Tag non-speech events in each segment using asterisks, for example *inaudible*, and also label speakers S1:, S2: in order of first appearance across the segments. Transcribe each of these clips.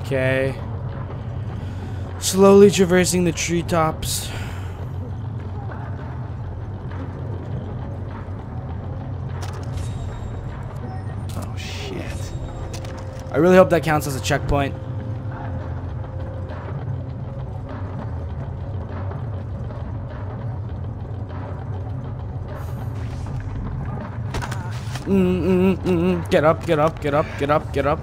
S1: Okay. Slowly traversing the treetops.
S2: Oh shit.
S1: I really hope that counts as a checkpoint. Mm, mm, mm, mm. Get up, get up, get up, get up, get up.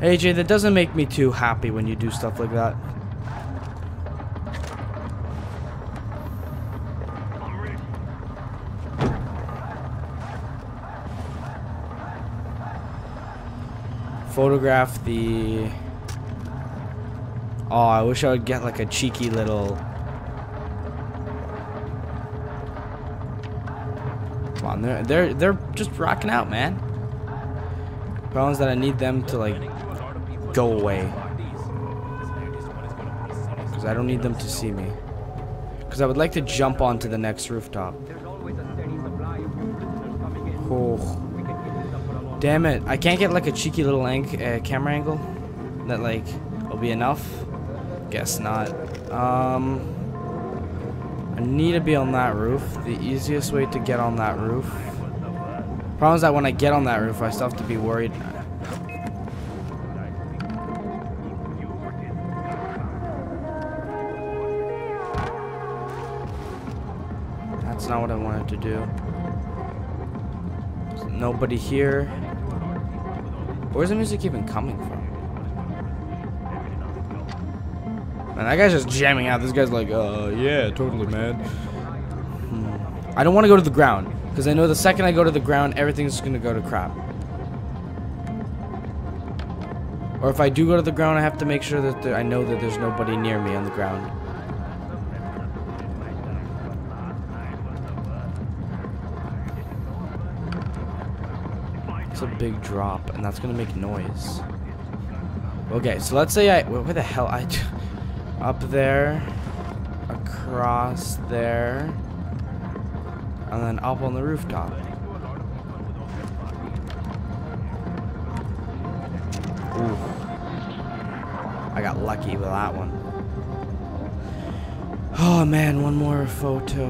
S1: Ajay, that doesn't make me too happy when you do stuff like that. Photograph the... Oh, I wish I would get like a cheeky little... They're, they're, they're just rocking out, man. Problem is that I need them to like go away. Because I don't need them to see me. Because I would like to jump onto the next rooftop. Oh. Damn it. I can't get like a cheeky little ank uh, camera angle that like will be enough. Guess not. Um, I need to be on that roof. The easiest way to get on that roof. Problem is that when I get on that roof, I still have to be worried. That's not what I wanted to do. There's nobody here. Where's the music even coming from? That guy's just jamming out. This guy's like, uh, yeah, totally, man. I don't want to go to the ground. Because I know the second I go to the ground, everything's going to go to crap. Or if I do go to the ground, I have to make sure that there, I know that there's nobody near me on the ground. It's a big drop, and that's going to make noise. Okay, so let's say I... Where the hell? I... *laughs* Up there. Across there. And then up on the rooftop. Ooh. I got lucky with that one. Oh man, one more photo.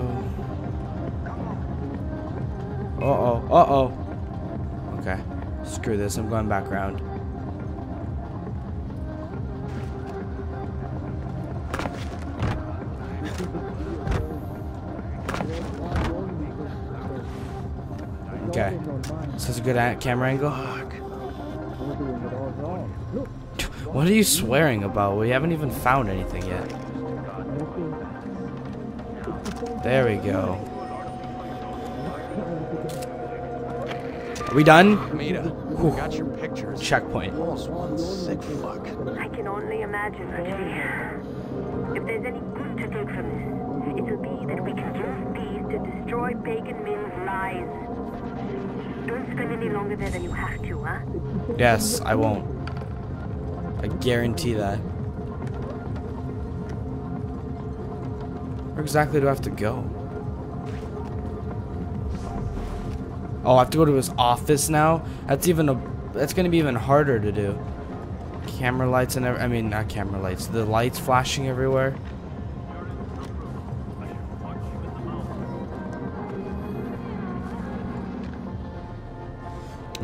S1: Uh-oh, uh-oh. Okay, screw this, I'm going back around. So this is a good camera angle. What are you swearing about? We haven't even found anything yet. There we go. Are we done?
S2: Mita,
S1: Whew.
S2: got your pictures.
S1: Checkpoint.
S2: One sick fuck.
S3: I can only imagine, Archie. If there's any good to take from this, it will be that we can use these to destroy Pagan Min's lies. Don't spend any longer there than you have to, huh?
S1: Yes, I won't. I guarantee that. Where exactly do I have to go? Oh, I have to go to his office now? That's even a that's gonna be even harder to do. Camera lights and I mean not camera lights, the lights flashing everywhere.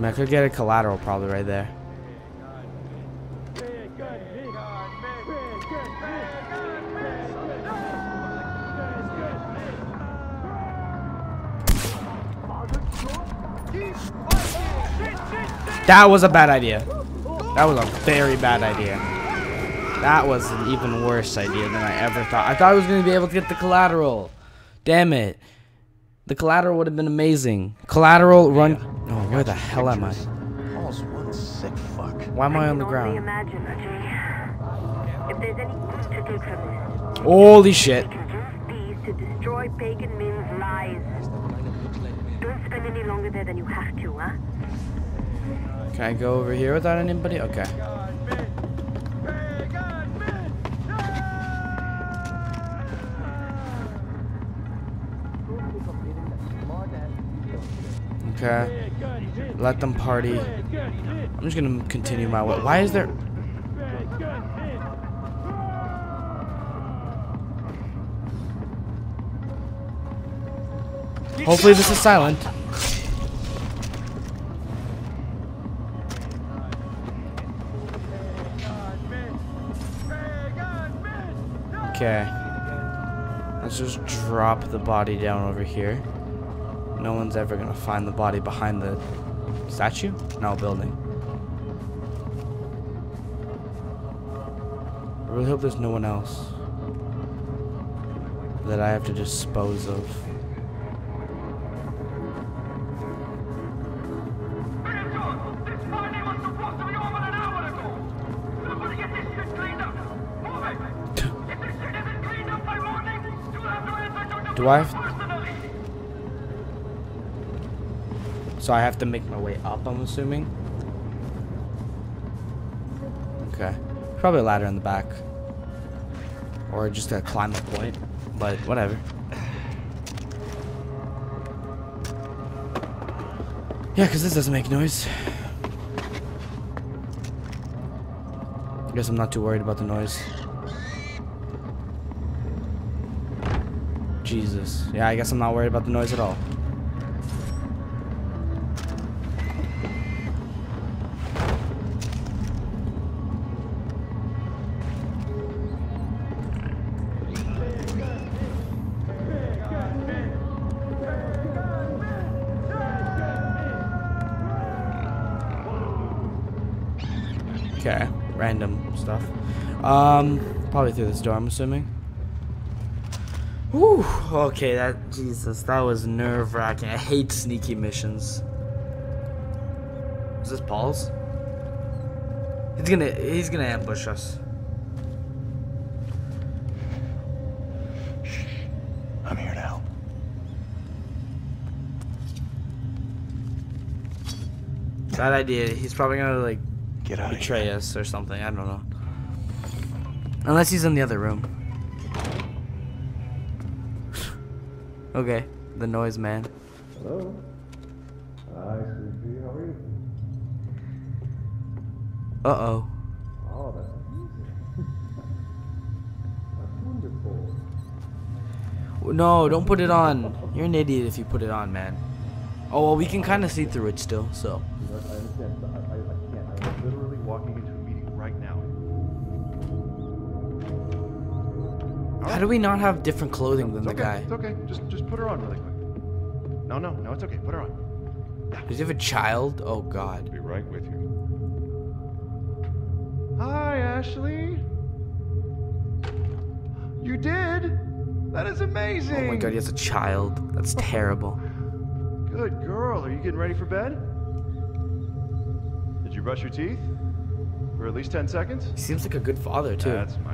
S1: Mean, I could get a collateral probably right there. That was a bad idea. That was a very bad idea. That was an even worse idea than I ever thought. I thought I was going to be able to get the collateral. Damn it. The collateral would have been amazing. Collateral run. Oh, where the hell am I?
S2: Paul's one sick fuck.
S1: Why am I on the ground?
S3: imagine, If there's any to take from this,
S1: Holy shit.
S3: can use these to destroy Pagan Min's lies. Don't spend any longer there than you have to, huh?
S1: Can I go over here without anybody? Okay. Okay. Let them party. I'm just gonna continue my way. Why is there... Hopefully this is silent. Okay. Let's just drop the body down over here. No one's ever gonna find the body behind the statue? No, building. I really hope there's no one else that I have to dispose of. *laughs* Do I have So I have to make my way up, I'm assuming. Okay. Probably a ladder in the back. Or just a climb a point. But whatever. Yeah, because this doesn't make noise. I guess I'm not too worried about the noise. Jesus. Yeah, I guess I'm not worried about the noise at all. Stuff. Um, probably through this door, I'm assuming. Whew, okay, that, Jesus, that was nerve wracking. I hate sneaky missions. Is this Paul's? He's gonna, he's gonna ambush us.
S2: I'm here to help.
S1: Bad idea. He's probably gonna, like,
S2: Get out of
S1: betray
S2: here.
S1: us or something. I don't know. Unless he's in the other room. *laughs* okay, the noise man.
S4: Hello? Hi, sweetie. How are you?
S1: Uh oh.
S4: Oh, that's amazing. *laughs* that's wonderful.
S1: No, don't put it on. You're an idiot if you put it on, man. Oh well, we can kind of see through it still. So how do we not have different clothing than
S4: It's
S1: the guy?
S4: It's okay. Just, just put her on really quick. No, no, no. It's okay. Put her on.
S1: Does he have a child? Oh God.
S4: Be right with you. Hi, Ashley. You did? That is amazing.
S1: Oh my God, he has a child. That's oh. terrible.
S4: Good girl. Are you getting ready for bed? Did you brush your teeth? For at least 10 seconds?
S1: He seems like a good father too.
S4: That's my girl.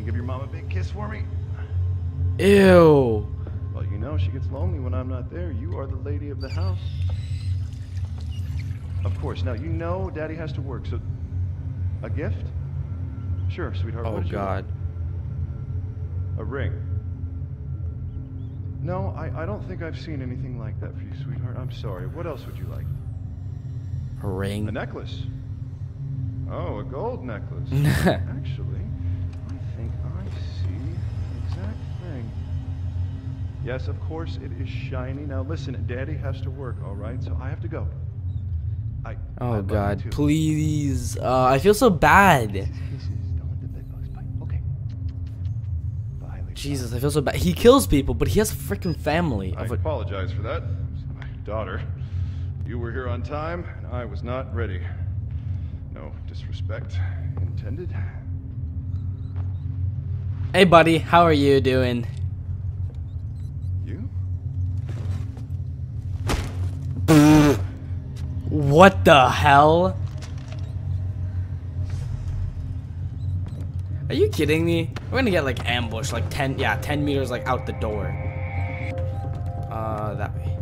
S4: You give your mom a big kiss for me?
S1: Ew.
S4: Well, you know she gets lonely when I'm not there. You are the lady of the house. Of course. Now, you know Daddy has to work, so... A gift? Sure, sweetheart.
S1: Oh God.
S4: A ring. No, I, I don't think I've seen anything like that for you, sweetheart. I'm sorry. What else would you like?
S1: A ring.
S4: A necklace. Oh, a gold necklace. *laughs* Actually, I think I see the exact thing. Yes, of course, it is shiny. Now listen, Daddy has to work, all right? So I have to go. I. I
S1: Oh
S4: you
S1: God, please. Uh, I feel so bad.
S4: Kisses, don't let the bed bugs bite. Okay. Bye,
S1: Jesus, I feel so bad. He kills people, but he has a freaking family.
S4: I apologize for that. My daughter. You were here on time, and I was not ready. No disrespect intended.
S1: Hey, buddy, how are you doing?
S4: You?
S1: What the hell? Are you kidding me? We're gonna get like ambushed, like 10, yeah, 10 meters like out the door. Uh, that way.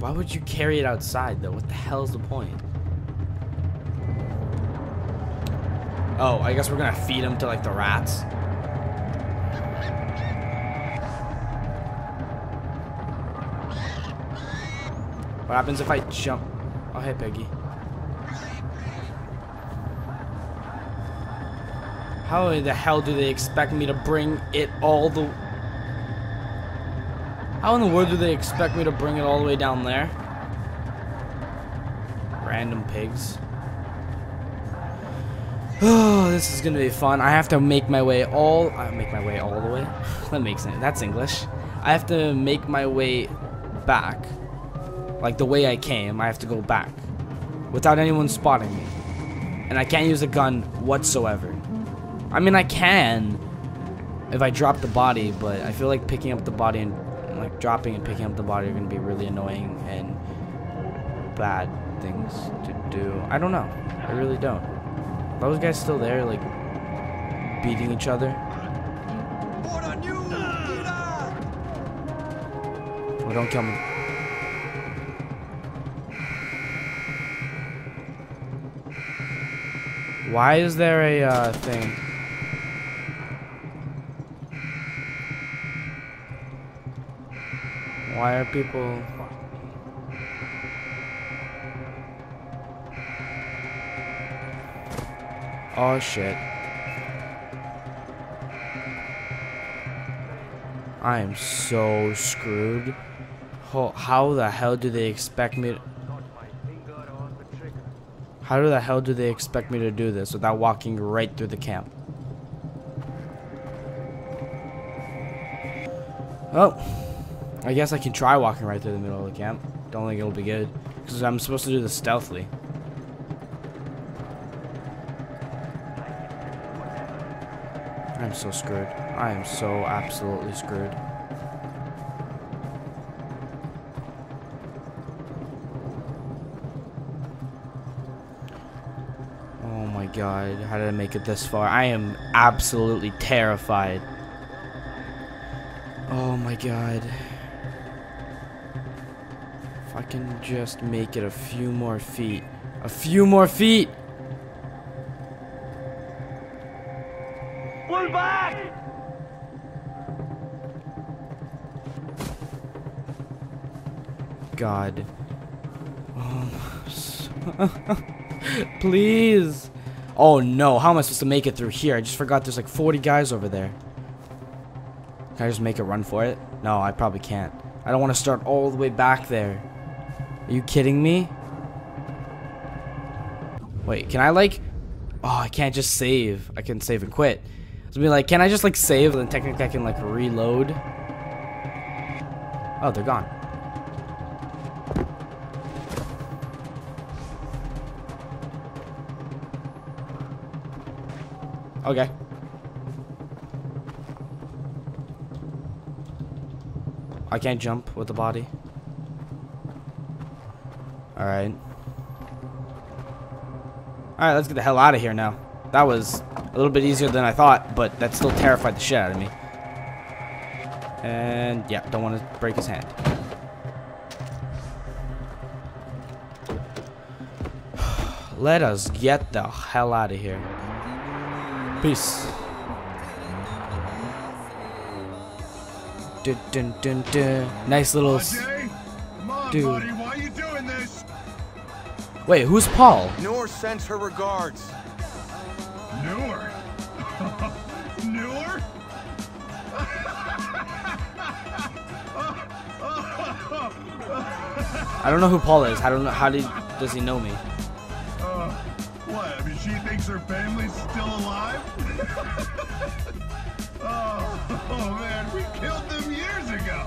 S1: Why would you carry it outside though? What the hell is the point? Oh, I guess we're gonna feed him to like the rats. What happens if I jump? Oh, hey, Peggy. How in the hell do they expect me to bring it all the... How in the world do they expect me to bring it all the way down there? Random pigs. Oh, *sighs* this is gonna be fun. I have to make my way all... I make my way all the way? *laughs* that makes sense. That's English. I have to make my way back. Like the way I came, I have to go back. Without anyone spotting me. And I can't use a gun whatsoever. I mean, I can if I drop the body, but I feel like picking up the body and like dropping and picking up the body are to be really annoying and bad things to do. I don't know. I really don't. Are those guys still there, like beating each other? Oh, don't kill me. Why is there a uh, thing? Why are people... Oh shit. I am so screwed. How, the hell do they expect me to... How the hell do they expect me to do this without walking right through the camp? Oh. I guess I can try walking right through the middle of the camp. Don't think it'll be good. Because I'm supposed to do this stealthily. I'm so screwed. I am so absolutely screwed. Oh my god, how did I make it this far? I am absolutely terrified. Oh my god. If I can just make it a few more feet. A few more feet! God. Oh, *laughs* Please! Oh no, how am I supposed to make it through here? I just forgot there's like 40 guys over there. Can I just make a run for it? No, I probably can't. I don't want to start all the way back there. Are you kidding me? Wait, can I like... Oh, I can't just save. I can save and quit. So be like, can I just like save and then technically I can like reload? Oh, they're gone. Okay. I can't jump with the body. Alright. Alright, let's get the hell out of here now. That was a little bit easier than I thought, but that still terrified the shit out of me. And, yeah, don't want to break his hand. *sighs* Let us get the hell out of here. Peace. Dun, dun, dun, dun. Nice little... Dude.
S5: Buddy, why you doing this?
S1: Wait, who's Paul?
S6: Noore sends her regards.
S5: Newer. *laughs* Newer?
S1: I don't know who Paul is. I don't know how did does he know me?
S5: She thinks her family's still alive? *laughs* oh, oh, man, we killed them years ago.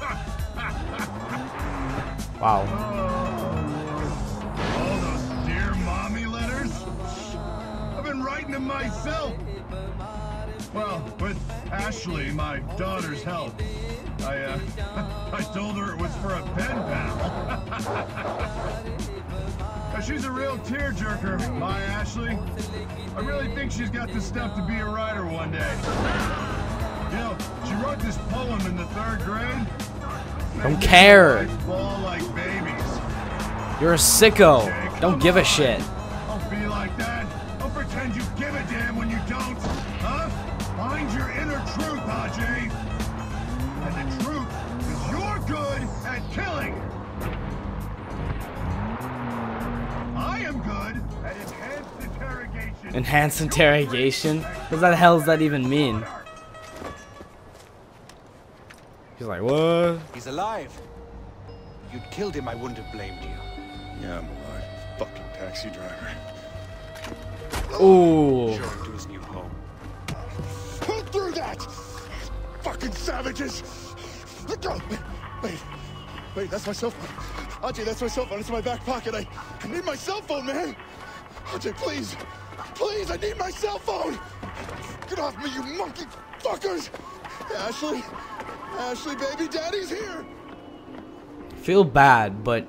S5: *laughs*
S1: Wow.
S5: Oh, all those dear mommy letters? I've been writing them myself. Well, with Ashley, my daughter's help. I, uh, *laughs* I told her it was for a pen pal. She's a real tearjerker, my Ashley. I really think she's got the stuff to be a writer one day. You know, she wrote this poem in the third grade.
S1: Don't care.
S5: Like babies.
S1: You're a sicko. Don't give a shit. Enhanced interrogation? What the hell does that even mean? He's like, what?
S6: He's alive. You'd killed him, I wouldn't have blamed you.
S5: Yeah, I'm alive. Fucking taxi driver.
S1: Ooh.
S6: Show him to his new home.
S5: Who threw that? Fucking savages! Let go! Wait, wait, that's my cell phone. Ajay, that's my cell phone. It's in my back pocket. I, I need my cell phone, man. Ajay, please, please, I need my cell phone. Get off me, you monkey fuckers! Ashley, Ashley, baby, daddy's here.
S1: Feel bad, but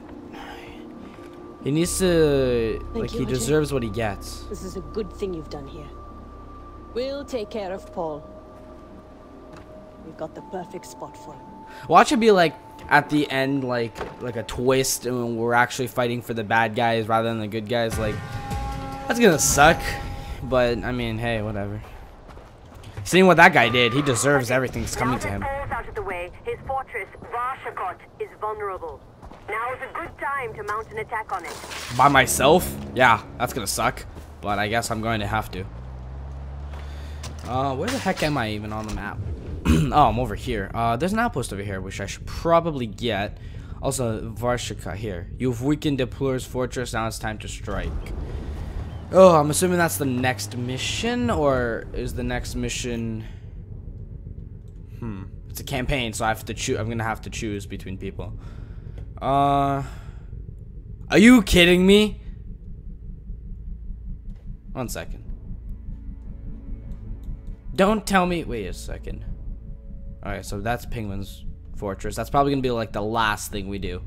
S1: he needs to
S7: Thank
S1: like
S7: you,
S1: he
S7: Ajay.
S1: deserves what he gets.
S7: This is a good thing you've done here. We'll take care of Paul. We've got the perfect spot for him.
S1: Watch it be like at the end, like like a twist, and we're actually fighting for the bad guys rather than the good guys. Like that's gonna suck, but I mean, hey, whatever. Seeing what that guy did, he deserves everything that's coming to him.
S3: out of the way, his fortress, Varshakot, is vulnerable. Now is a good time to mount an attack on it.
S1: By myself? Yeah, that's gonna suck. But I guess I'm going to have to. Uh, where the heck am I even on the map? *clears throat* oh, I'm over here. Uh, there's an outpost over here, which I should probably get. Also, Varshika here. You've weakened De Pleur's fortress, now it's time to strike. Oh, I'm assuming that's the next mission, or is the next mission... Hmm. It's a campaign, so I have to choose. I'm gonna have to choose between people. Uh... Are you kidding me? One second. Don't tell me. Wait a second. Alright, so that's Penguin's Fortress. That's probably going to be like the last thing we do.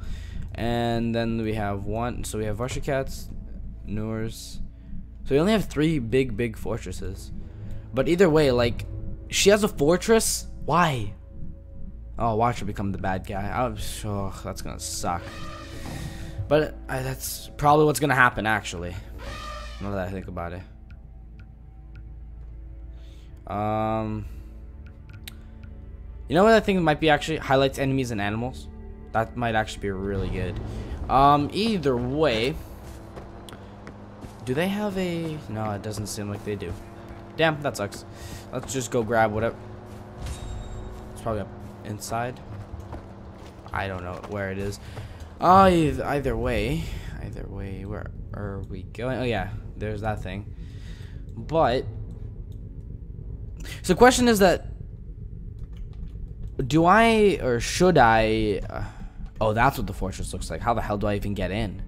S1: And then we have one. So we have Russia Varshakats, Noore's. So we only have three big, big fortresses. But either way, like, she has a fortress? Why? Oh, watch her become the bad guy. I was, oh, that's to suck. But that's probably what's gonna happen, actually. Now that I think about it. Um, you know what I think might be actually highlights enemies and animals. That might actually be really good. Um, either way, do they have a? No, it doesn't seem like they do. Damn, that sucks. Let's just go grab whatever. It's probably up inside. I don't know where it is. Uh, either, way, either way, where are we going? Oh yeah, there's that thing. But so the question is that do I or should I? Uh, oh, that's what the fortress looks like. How the hell do I even get in?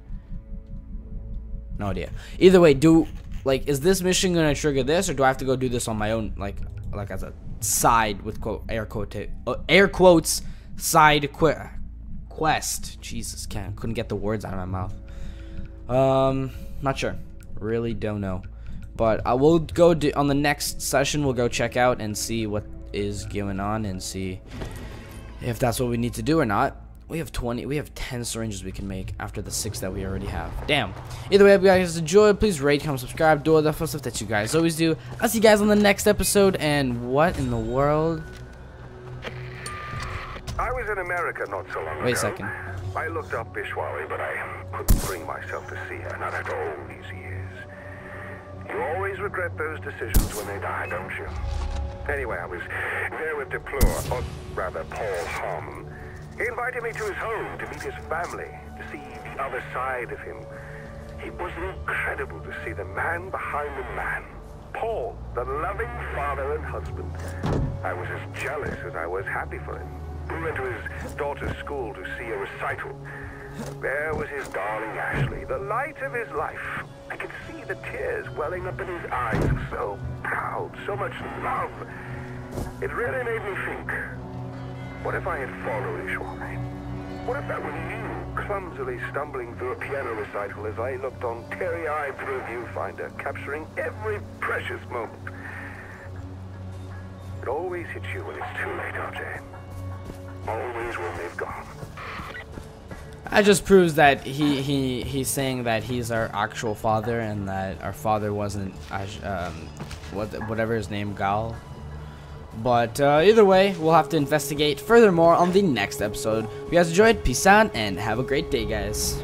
S1: No idea. Either way, do like is this mission gonna trigger this, or do I have to go do this on my own, like like as a side with quote air quote uh, air quotes side qu quest? Jesus, can't couldn't get the words out of my mouth. Um, not sure. Really don't know. But I will go do, on the next session. We'll go check out and see what is going on and see if that's what we need to do or not. We have 20, we have 10 syringes we can make after the 6 that we already have. Damn. Either way, if you guys enjoyed, please rate, comment, subscribe, do all that fun stuff that you guys always do. I'll see you guys on the next episode, and what in the world?
S8: I was in America not so long
S1: Wait a
S8: ago.
S1: second.
S8: I looked up Ishwari, but I couldn't bring myself to see her, not after all these years. You always regret those decisions when they die, don't you? Anyway, I was there with De Pleur, or rather Paul Harmon. He invited me to his home to meet his family, to see the other side of him. It was incredible to see the man behind the man. Paul, the loving father and husband. I was as jealous as I was happy for him. We went to his daughter's school to see a recital. There was his darling Ashley, the light of his life. I could see the tears welling up in his eyes. So proud, so much love. It really made me think. What if I had followed Ishwari? What if that was you, clumsily stumbling through a piano recital as I looked on teary-eyed through a viewfinder, capturing every precious moment? It always hits you when it's too late, Ajay. Always when they've gone.
S1: That just proves that he, he he's saying that he's our actual father and that our father wasn't Ash- um what whatever his name Gal. But uh, either way, we'll have to investigate furthermore on the next episode. If you guys enjoyed, peace out and have a great day, guys.